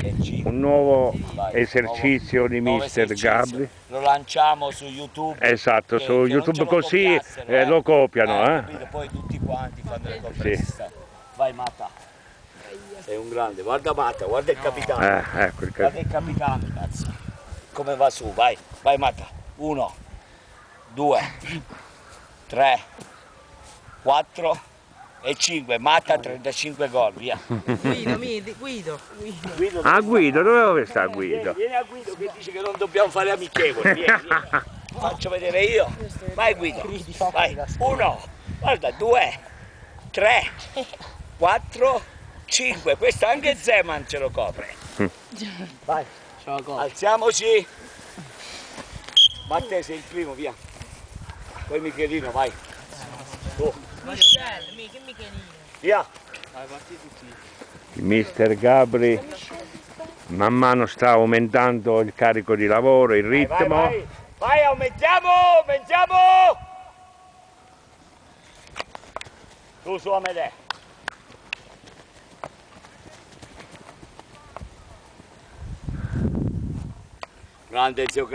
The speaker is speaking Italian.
10. un nuovo Vai, esercizio nuovo- di Mister. Gabri. Lo lanciamo su YouTube. Esatto, che- su che YouTube ce lo così copiassero, eh, lo copiano. Eh. capito? Poi tutti quanti fanno le cose. Sì. Vai Matta. Sei un grande, guarda Matta, guarda il capitano. Eh, ecco il Guarda il capitano, cazzo. Come va su, vai, vai Matta. Uno, due, tre, quattro e cinque. Matta 35 gol, via. Guido, mi, Guido, Guido. Guido, Ah Guido, dove sta Vieni, Guido? vieni a Guido che dice che non dobbiamo fare amichevoli. Vieni, vieni. Faccio vedere io. Vai Guido. Vai. Uno, guarda, due, tre, quattro, cinque. Questo anche Zeman ce lo copre. Vai. Alziamoci. Matteo sei il primo, via. Poi Michelino, vai. Tu, Michele, mi, che Michelino. via. Il Mister Gabri man mano sta aumentando il carico di lavoro, il Vai, vai, ritmo. vai. Vai, aumentiamo, aumentiamo. Tu su Amedè. Grande zio